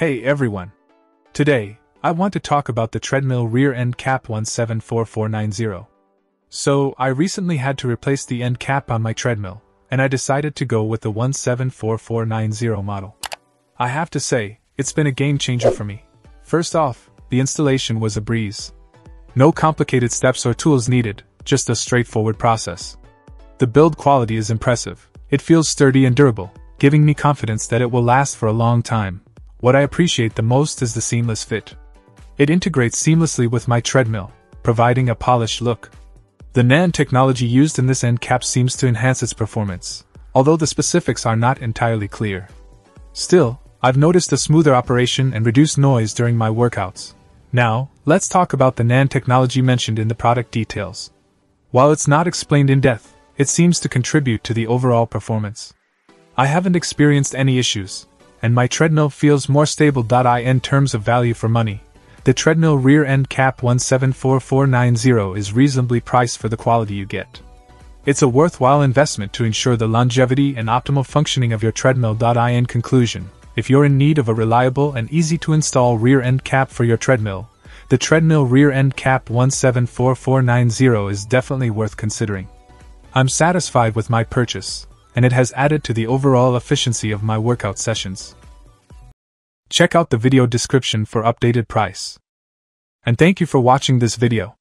Hey everyone! Today, I want to talk about the treadmill rear end cap 174490. So, I recently had to replace the end cap on my treadmill, and I decided to go with the 174490 model. I have to say, it's been a game changer for me. First off, the installation was a breeze. No complicated steps or tools needed, just a straightforward process. The build quality is impressive, it feels sturdy and durable, giving me confidence that it will last for a long time. What I appreciate the most is the seamless fit. It integrates seamlessly with my treadmill, providing a polished look. The NAND technology used in this end cap seems to enhance its performance, although the specifics are not entirely clear. Still, I've noticed a smoother operation and reduced noise during my workouts. Now, let's talk about the NAND technology mentioned in the product details. While it's not explained in depth, it seems to contribute to the overall performance. I haven't experienced any issues, and my treadmill feels more stable. In terms of value for money. The treadmill rear end cap 174490 is reasonably priced for the quality you get. It's a worthwhile investment to ensure the longevity and optimal functioning of your treadmill. In conclusion, if you're in need of a reliable and easy to install rear end cap for your treadmill, the treadmill rear end cap 174490 is definitely worth considering. I'm satisfied with my purchase, and it has added to the overall efficiency of my workout sessions. Check out the video description for updated price. And thank you for watching this video.